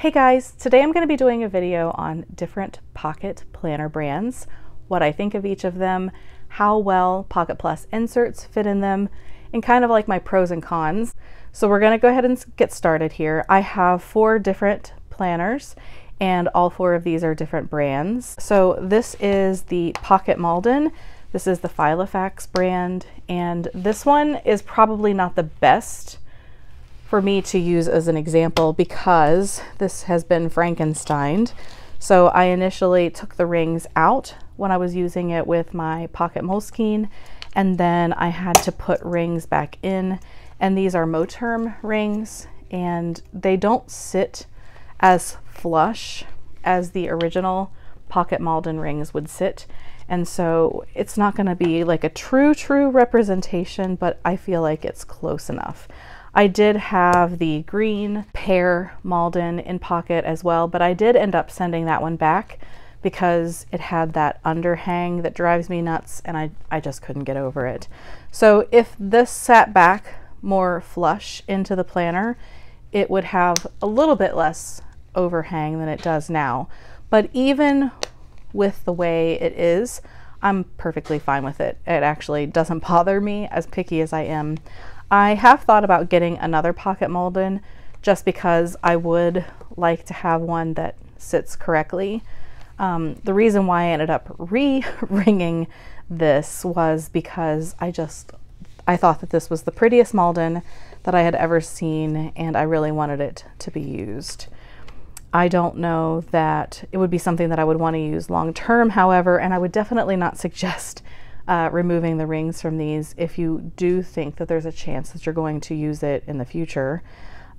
Hey guys, today I'm going to be doing a video on different Pocket planner brands, what I think of each of them, how well Pocket Plus inserts fit in them, and kind of like my pros and cons. So we're going to go ahead and get started here. I have four different planners and all four of these are different brands. So this is the Pocket Malden. This is the Filofax brand and this one is probably not the best for me to use as an example because this has been Frankensteined. So I initially took the rings out when I was using it with my Pocket Moleskine and then I had to put rings back in and these are Moterm rings and they don't sit as flush as the original Pocket Malden rings would sit. And so it's not going to be like a true, true representation, but I feel like it's close enough. I did have the green pear Malden in pocket as well, but I did end up sending that one back because it had that underhang that drives me nuts and I, I just couldn't get over it. So if this sat back more flush into the planner, it would have a little bit less overhang than it does now. But even with the way it is, I'm perfectly fine with it. It actually doesn't bother me as picky as I am. I have thought about getting another pocket Malden just because I would like to have one that sits correctly. Um, the reason why I ended up re-ringing this was because I just, I thought that this was the prettiest Malden that I had ever seen and I really wanted it to be used. I don't know that it would be something that I would want to use long term, however, and I would definitely not suggest uh, removing the rings from these if you do think that there's a chance that you're going to use it in the future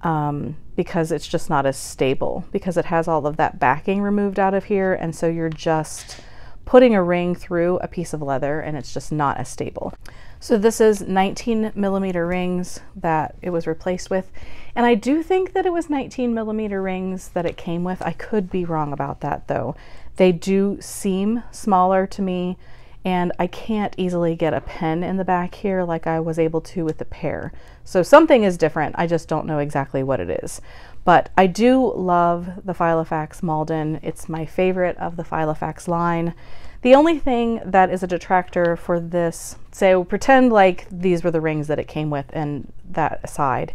um, because it's just not as stable because it has all of that backing removed out of here and so you're just putting a ring through a piece of leather and it's just not as stable. So this is 19 millimeter rings that it was replaced with. And I do think that it was 19 millimeter rings that it came with. I could be wrong about that though. They do seem smaller to me and I can't easily get a pen in the back here like I was able to with the pear. So something is different, I just don't know exactly what it is. But I do love the Filofax Malden. It's my favorite of the Filofax line. The only thing that is a detractor for this, say pretend like these were the rings that it came with and that aside,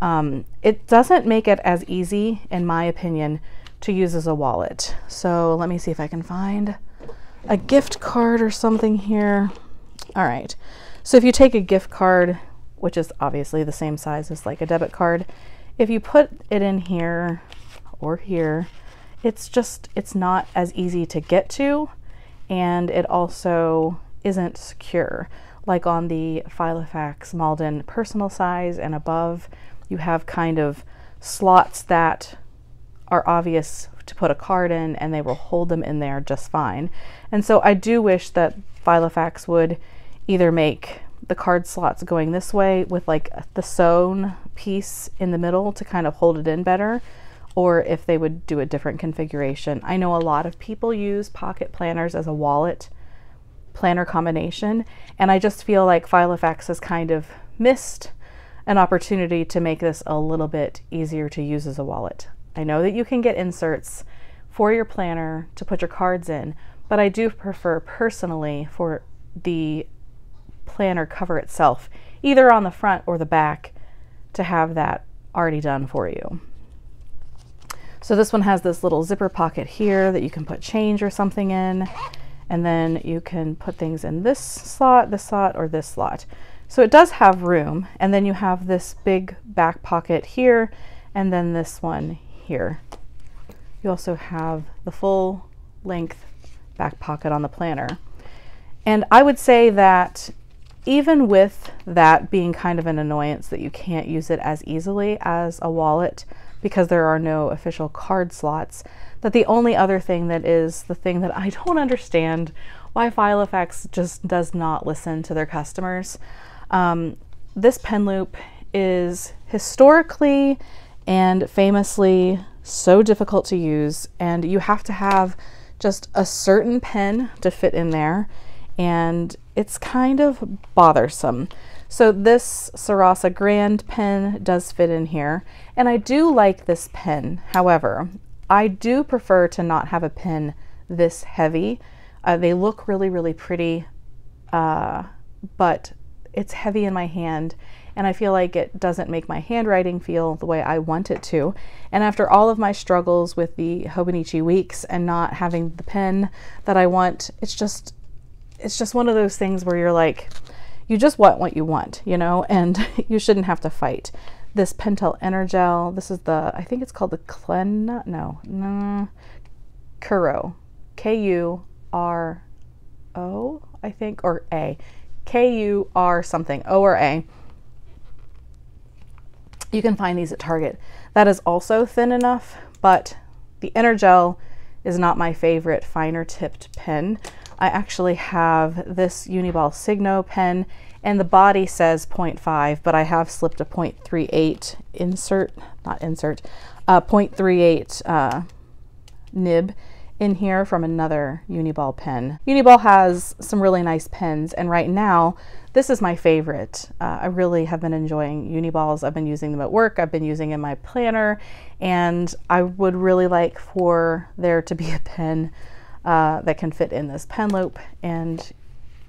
um, it doesn't make it as easy, in my opinion, to use as a wallet. So let me see if I can find a gift card or something here. All right. So if you take a gift card, which is obviously the same size as like a debit card, if you put it in here or here, it's just, it's not as easy to get to. And it also isn't secure. Like on the Filofax Malden personal size and above, you have kind of slots that are obvious to put a card in and they will hold them in there just fine. And so I do wish that Filofax would either make the card slots going this way with like the sewn piece in the middle to kind of hold it in better or if they would do a different configuration. I know a lot of people use pocket planners as a wallet planner combination and I just feel like Filofax has kind of missed an opportunity to make this a little bit easier to use as a wallet. I know that you can get inserts for your planner to put your cards in, but I do prefer personally for the planner cover itself, either on the front or the back, to have that already done for you. So this one has this little zipper pocket here that you can put change or something in, and then you can put things in this slot, this slot, or this slot. So it does have room, and then you have this big back pocket here, and then this one here. You also have the full length back pocket on the planner. And I would say that even with that being kind of an annoyance that you can't use it as easily as a wallet because there are no official card slots, that the only other thing that is the thing that I don't understand why Filofax just does not listen to their customers. Um, this pen loop is historically and famously so difficult to use and you have to have just a certain pen to fit in there and it's kind of bothersome. So this Sarasa Grand pen does fit in here. And I do like this pen. However, I do prefer to not have a pen this heavy. Uh, they look really, really pretty, uh, but it's heavy in my hand and I feel like it doesn't make my handwriting feel the way I want it to. And after all of my struggles with the Hobonichi weeks and not having the pen that I want, it's just it's just one of those things where you're like you just want what you want, you know, and you shouldn't have to fight. This Pentel Energel, this is the I think it's called the Klen no, no Kuro. K U R O, I think, or A. K U R something, O or A. You can find these at Target. That is also thin enough, but the Energel is not my favorite finer tipped pen. I actually have this Uniball Signo pen and the body says 0.5, but I have slipped a 0.38 insert, not insert, uh, 0.38 uh, nib in here from another Uniball pen. Uniball has some really nice pens and right now this is my favorite. Uh, I really have been enjoying Uniballs. I've been using them at work. I've been using in my planner and I would really like for there to be a pen uh, that can fit in this pen loop and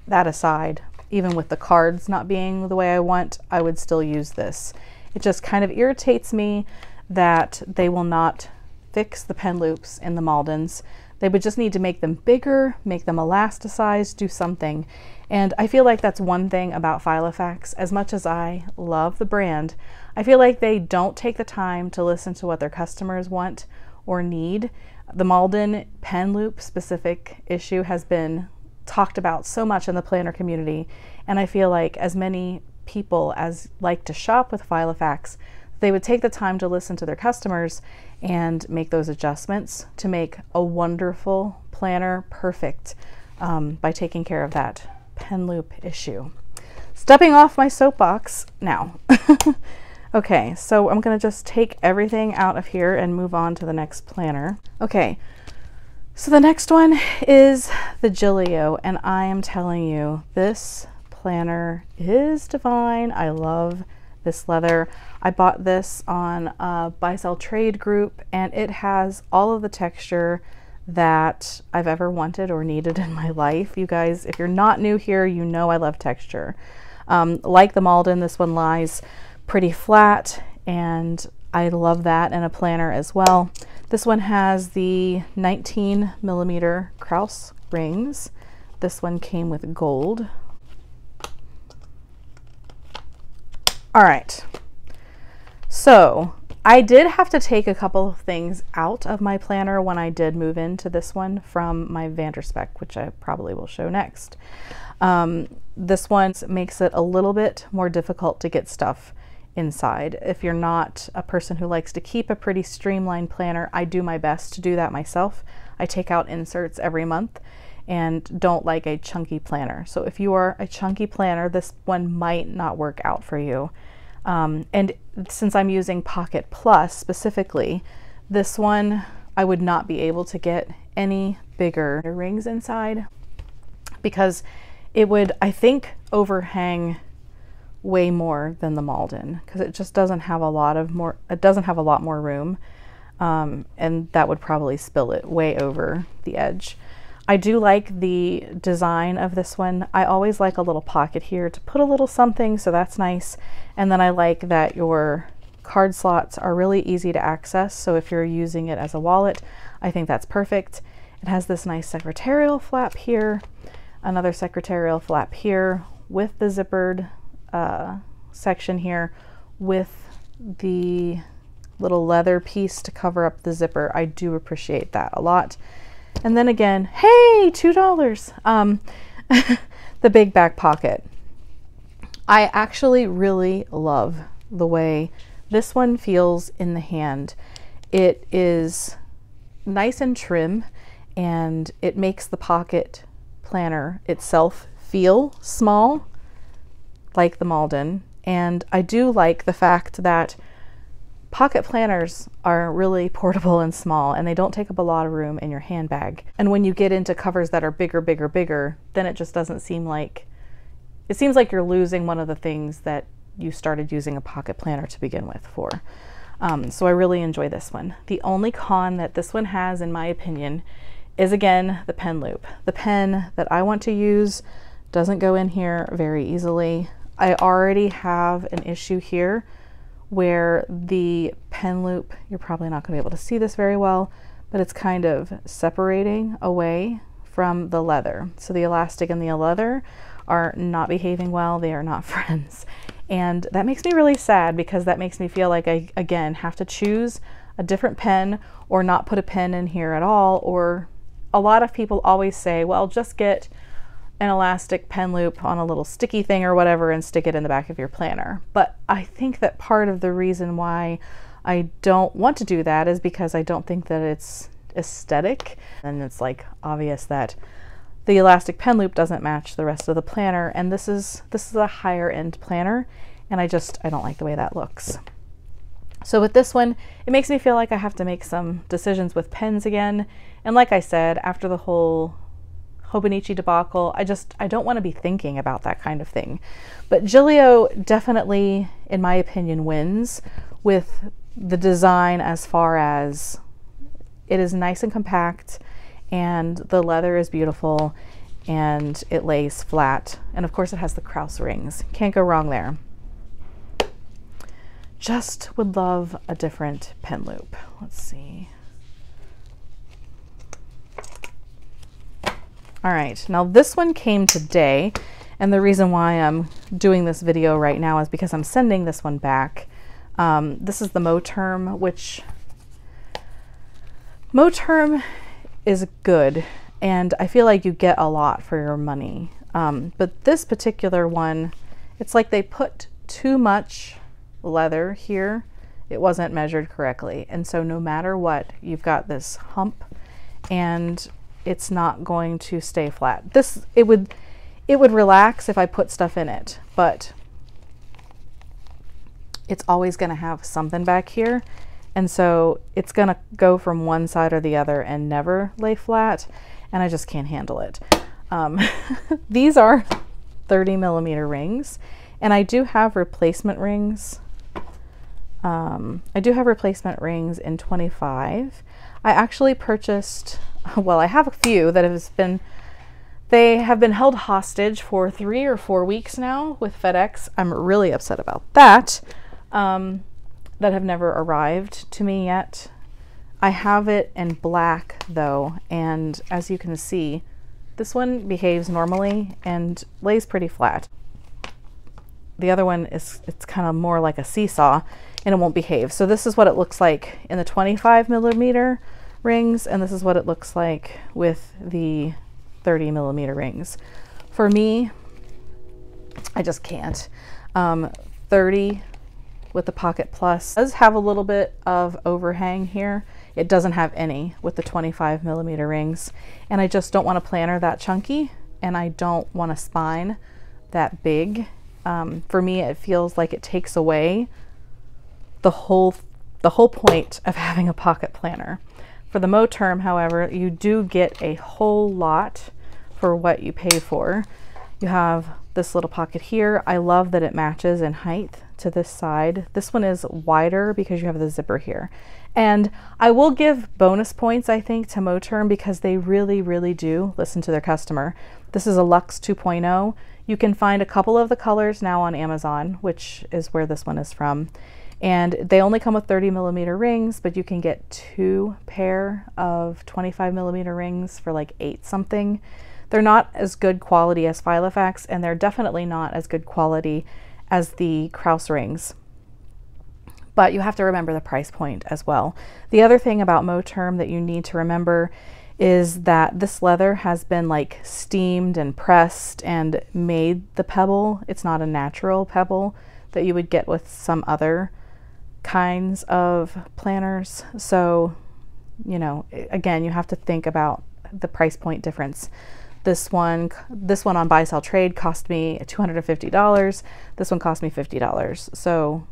that aside, even with the cards not being the way I want, I would still use this. It just kind of irritates me that they will not fix the pen loops in the Maldens. They would just need to make them bigger, make them elasticized, do something. And I feel like that's one thing about Filofax. As much as I love the brand, I feel like they don't take the time to listen to what their customers want or need. The Malden pen loop specific issue has been talked about so much in the planner community, and I feel like as many people as like to shop with Filofax, they would take the time to listen to their customers and make those adjustments to make a wonderful planner perfect um, by taking care of that pen loop issue. Stepping off my soapbox now. okay, so I'm gonna just take everything out of here and move on to the next planner. Okay, so the next one is the Gillio, and I am telling you, this planner is divine. I love this leather. I bought this on a buy sell trade group and it has all of the texture that I've ever wanted or needed in my life. You guys, if you're not new here, you know I love texture. Um, like the Malden, this one lies pretty flat and I love that in a planner as well. This one has the 19 millimeter Krause rings. This one came with gold. All right. So I did have to take a couple of things out of my planner when I did move into this one from my Van der Spek, which I probably will show next. Um, this one makes it a little bit more difficult to get stuff inside. If you're not a person who likes to keep a pretty streamlined planner, I do my best to do that myself. I take out inserts every month and don't like a chunky planner. So if you are a chunky planner, this one might not work out for you. Um, and since I'm using Pocket Plus specifically, this one I would not be able to get any bigger rings inside because it would, I think, overhang way more than the Malden because it just doesn't have a lot of more, it doesn't have a lot more room. Um, and that would probably spill it way over the edge. I do like the design of this one. I always like a little pocket here to put a little something, so that's nice. And then I like that your card slots are really easy to access, so if you're using it as a wallet, I think that's perfect. It has this nice secretarial flap here, another secretarial flap here with the zippered uh, section here with the little leather piece to cover up the zipper. I do appreciate that a lot. And then again, hey, $2. Um, the big back pocket. I actually really love the way this one feels in the hand. It is nice and trim and it makes the pocket planner itself feel small like the Malden. And I do like the fact that Pocket planners are really portable and small and they don't take up a lot of room in your handbag. And when you get into covers that are bigger, bigger, bigger, then it just doesn't seem like it seems like you're losing one of the things that you started using a pocket planner to begin with for. Um, so I really enjoy this one. The only con that this one has, in my opinion, is again the pen loop. The pen that I want to use doesn't go in here very easily. I already have an issue here where the pen loop, you're probably not going to be able to see this very well, but it's kind of separating away from the leather. So the elastic and the leather are not behaving well. They are not friends. And that makes me really sad because that makes me feel like I, again, have to choose a different pen or not put a pen in here at all. Or a lot of people always say, well, just get an elastic pen loop on a little sticky thing or whatever and stick it in the back of your planner. But I think that part of the reason why I don't want to do that is because I don't think that it's aesthetic. And it's like obvious that the elastic pen loop doesn't match the rest of the planner and this is this is a higher end planner and I just I don't like the way that looks. So with this one, it makes me feel like I have to make some decisions with pens again. And like I said, after the whole Hobonichi debacle, I just I don't want to be thinking about that kind of thing. But Gillio definitely, in my opinion, wins with the design as far as it is nice and compact and the leather is beautiful and it lays flat. And of course it has the Krause rings. Can't go wrong there. Just would love a different pen loop. Let's see. All right, now this one came today, and the reason why I'm doing this video right now is because I'm sending this one back. Um, this is the Moterm, which Moterm is good and I feel like you get a lot for your money. Um, but this particular one, it's like they put too much leather here. It wasn't measured correctly. And so no matter what, you've got this hump and it's not going to stay flat. This, it would, it would relax if I put stuff in it, but it's always going to have something back here and so it's going to go from one side or the other and never lay flat. And I just can't handle it. Um, these are 30 millimeter rings. And I do have replacement rings. Um, I do have replacement rings in 25. I actually purchased, well, I have a few that have been, they have been held hostage for three or four weeks now with FedEx. I'm really upset about that. Um, that have never arrived to me yet. I have it in black though, and as you can see, this one behaves normally and lays pretty flat. The other one is it's kind of more like a seesaw and it won't behave. So this is what it looks like in the 25 millimeter rings, and this is what it looks like with the 30 millimeter rings. For me, I just can't. Um, 30 with the Pocket Plus. Does have a little bit of overhang here. It doesn't have any with the 25 millimeter rings. And I just don't want a planner that chunky and I don't want a spine that big. Um, for me, it feels like it takes away the whole, the whole point of having a pocket planner. For the Moterm, however, you do get a whole lot for what you pay for. You have this little pocket here. I love that it matches in height to this side. This one is wider because you have the zipper here. And I will give bonus points, I think, to Moterm because they really, really do listen to their customer. This is a Luxe 2.0. You can find a couple of the colors now on Amazon, which is where this one is from. And they only come with 30 millimeter rings, but you can get two pair of 25 millimeter rings for like eight something. They're not as good quality as Filofax, and they're definitely not as good quality as the Krause rings. But you have to remember the price point as well. The other thing about Moterm that you need to remember is that this leather has been like steamed and pressed and made the pebble. It's not a natural pebble that you would get with some other kinds of planners. So, you know, again, you have to think about the price point difference. This one, this one on buy sell trade cost me $250. This one cost me $50. So,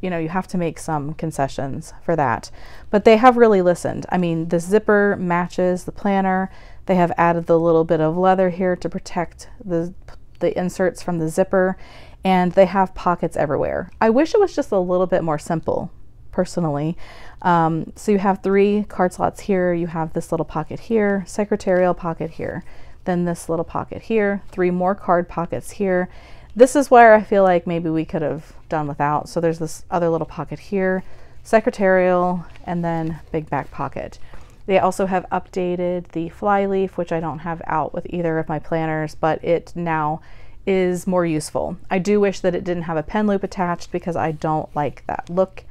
you know, you have to make some concessions for that. But they have really listened. I mean, the zipper matches the planner. They have added the little bit of leather here to protect the the inserts from the zipper and they have pockets everywhere. I wish it was just a little bit more simple, personally. Um, so you have three card slots here, you have this little pocket here, secretarial pocket here, then this little pocket here, three more card pockets here. This is where I feel like maybe we could have done without. So there's this other little pocket here, secretarial, and then big back pocket. They also have updated the flyleaf, which I don't have out with either of my planners, but it now is more useful. I do wish that it didn't have a pen loop attached because I don't like that look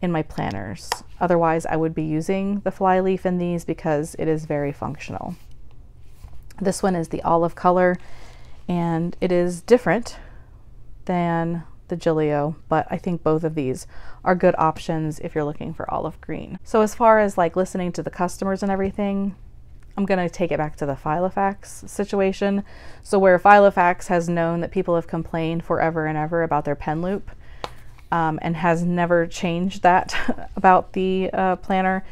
in my planners. Otherwise, I would be using the flyleaf in these because it is very functional. This one is the olive color and it is different than the Gillio, but I think both of these are good options if you're looking for olive green. So as far as like listening to the customers and everything, I'm going to take it back to the Filofax situation. So where Filofax has known that people have complained forever and ever about their pen loop um, and has never changed that about the uh, planner,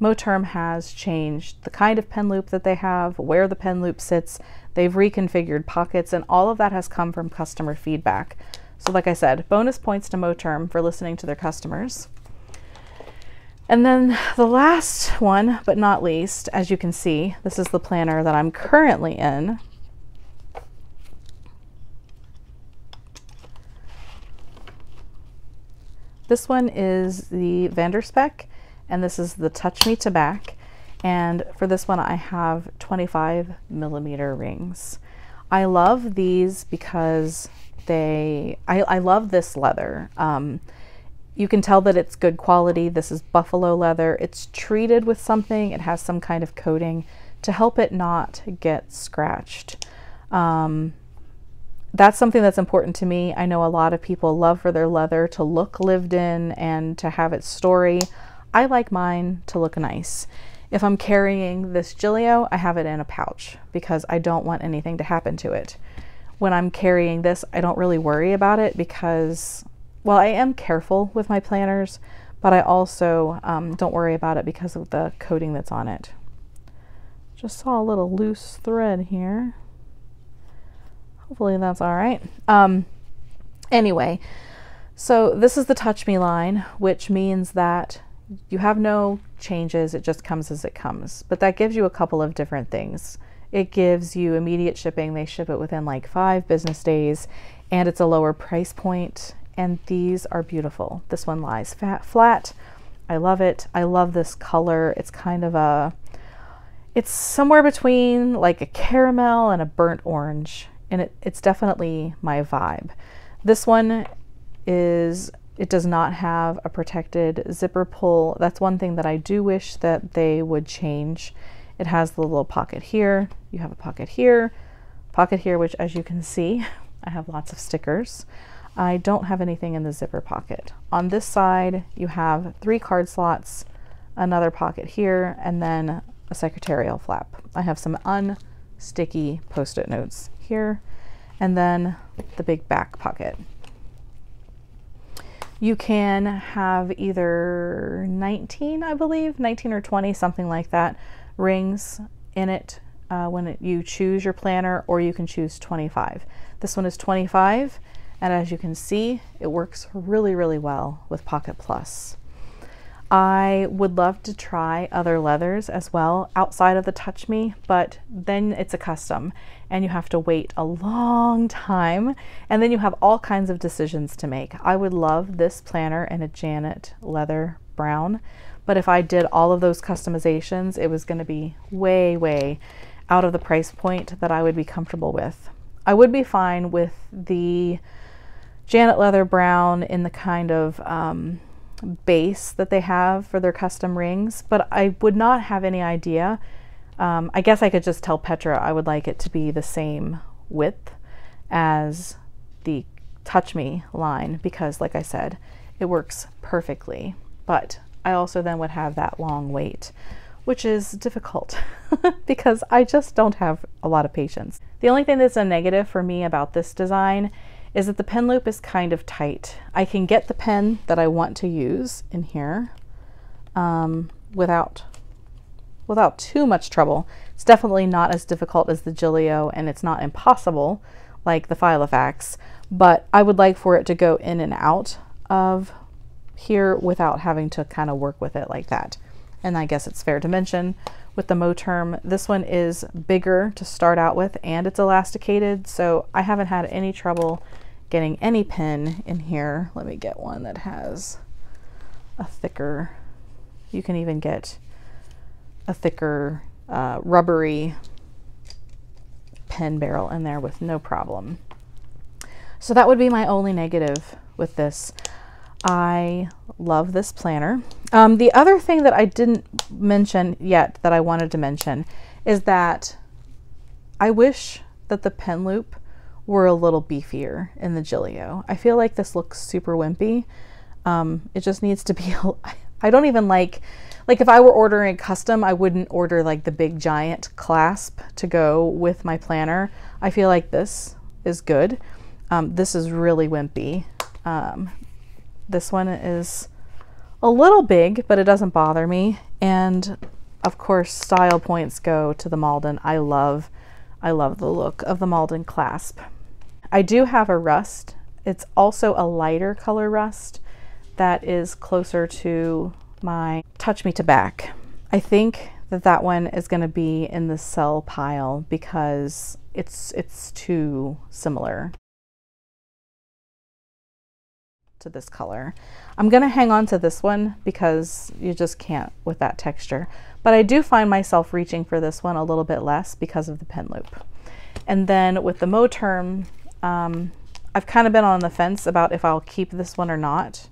Moterm has changed the kind of pen loop that they have, where the pen loop sits. They've reconfigured pockets and all of that has come from customer feedback. So like I said, bonus points to Moterm for listening to their customers. And then the last one, but not least, as you can see, this is the planner that I'm currently in. This one is the Van der Spek, and this is the Touch Me Tobacco. And for this one, I have 25 millimeter rings. I love these because they, I, I love this leather. Um, you can tell that it's good quality. This is buffalo leather. It's treated with something. It has some kind of coating to help it not get scratched. Um, that's something that's important to me. I know a lot of people love for their leather to look lived in and to have its story. I like mine to look nice. If I'm carrying this Gillio, I have it in a pouch because I don't want anything to happen to it when I'm carrying this, I don't really worry about it because, well, I am careful with my planners, but I also um, don't worry about it because of the coating that's on it. Just saw a little loose thread here. Hopefully that's all right. Um, anyway, so this is the Touch Me line, which means that you have no changes, it just comes as it comes. But that gives you a couple of different things. It gives you immediate shipping. They ship it within like five business days and it's a lower price point. And these are beautiful. This one lies fat, flat. I love it. I love this color. It's kind of a, it's somewhere between like a caramel and a burnt orange. And it, it's definitely my vibe. This one is, it does not have a protected zipper pull. That's one thing that I do wish that they would change it has the little pocket here. You have a pocket here, pocket here, which as you can see, I have lots of stickers. I don't have anything in the zipper pocket. On this side, you have three card slots, another pocket here, and then a secretarial flap. I have some unsticky post-it notes here, and then the big back pocket. You can have either 19, I believe, 19 or 20, something like that, rings in it uh, when it, you choose your planner or you can choose 25. This one is 25 and as you can see it works really really well with Pocket Plus. I would love to try other leathers as well outside of the Touch Me, but then it's a custom and you have to wait a long time and then you have all kinds of decisions to make. I would love this planner in a Janet leather brown, but if I did all of those customizations, it was going to be way, way out of the price point that I would be comfortable with. I would be fine with the Janet Leather Brown in the kind of um, base that they have for their custom rings, but I would not have any idea. Um, I guess I could just tell Petra I would like it to be the same width as the Touch Me line because, like I said, it works perfectly. But I also then would have that long wait, which is difficult because I just don't have a lot of patience. The only thing that's a negative for me about this design is that the pen loop is kind of tight. I can get the pen that I want to use in here um, without without too much trouble. It's definitely not as difficult as the Gillio and it's not impossible, like the Filofax, but I would like for it to go in and out of here without having to kind of work with it like that. And I guess it's fair to mention with the Moterm, this one is bigger to start out with and it's elasticated, so I haven't had any trouble getting any pen in here. Let me get one that has a thicker, you can even get a thicker uh, rubbery pen barrel in there with no problem. So that would be my only negative with this. I love this planner. Um, the other thing that I didn't mention yet that I wanted to mention is that I wish that the pen loop were a little beefier in the Gillio. I feel like this looks super wimpy. Um, it just needs to be, I don't even like, like if I were ordering custom, I wouldn't order like the big giant clasp to go with my planner. I feel like this is good. Um, this is really wimpy. Um, this one is a little big, but it doesn't bother me. And of course, style points go to the Malden. I love, I love the look of the Malden clasp. I do have a rust. It's also a lighter color rust that is closer to my Touch Me Tobacco. I think that that one is going to be in the sell pile because it's it's too similar to this color. I'm going to hang on to this one because you just can't with that texture. But I do find myself reaching for this one a little bit less because of the pen loop. And then with the Moterm, um, I've kind of been on the fence about if I'll keep this one or not.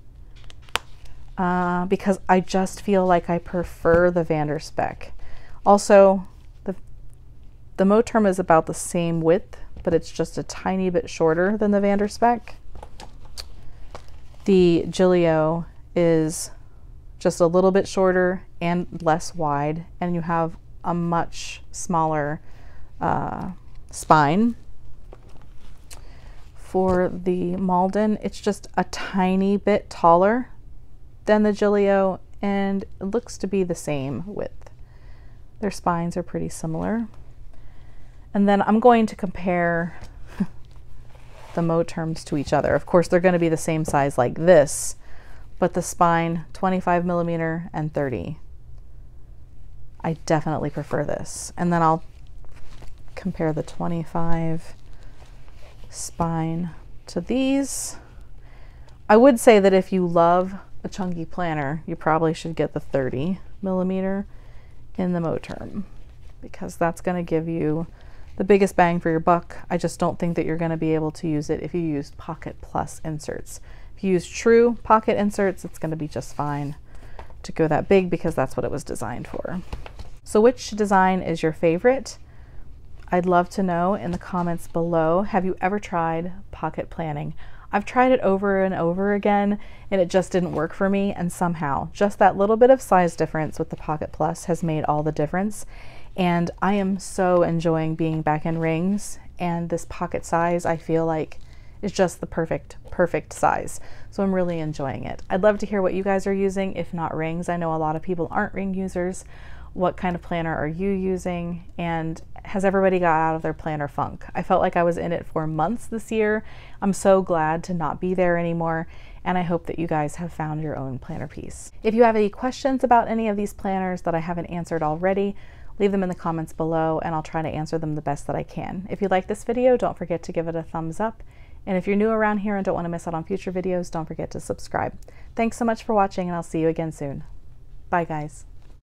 Uh, because I just feel like I prefer the Van der Spek. Also, the, the Moterm is about the same width, but it's just a tiny bit shorter than the Van der Spek. The Gillio is just a little bit shorter and less wide, and you have a much smaller uh, spine. For the Malden, it's just a tiny bit taller than the Gillio, and it looks to be the same width. Their spines are pretty similar. And then I'm going to compare the Moterms to each other. Of course, they're going to be the same size like this, but the spine 25 millimeter and 30. I definitely prefer this. And then I'll compare the 25 spine to these. I would say that if you love a chunky planner, you probably should get the 30 millimeter in the Moterm because that's going to give you the biggest bang for your buck. I just don't think that you're going to be able to use it if you use Pocket Plus inserts. If you use true pocket inserts, it's going to be just fine to go that big because that's what it was designed for. So which design is your favorite? I'd love to know in the comments below. Have you ever tried pocket planning? I've tried it over and over again and it just didn't work for me and somehow just that little bit of size difference with the Pocket Plus has made all the difference and I am so enjoying being back in rings and this pocket size I feel like is just the perfect, perfect size. So I'm really enjoying it. I'd love to hear what you guys are using, if not rings. I know a lot of people aren't ring users. What kind of planner are you using? And has everybody got out of their planner funk? I felt like I was in it for months this year. I'm so glad to not be there anymore. And I hope that you guys have found your own planner peace. If you have any questions about any of these planners that I haven't answered already, leave them in the comments below and I'll try to answer them the best that I can. If you like this video, don't forget to give it a thumbs up. And if you're new around here and don't want to miss out on future videos, don't forget to subscribe. Thanks so much for watching and I'll see you again soon. Bye guys.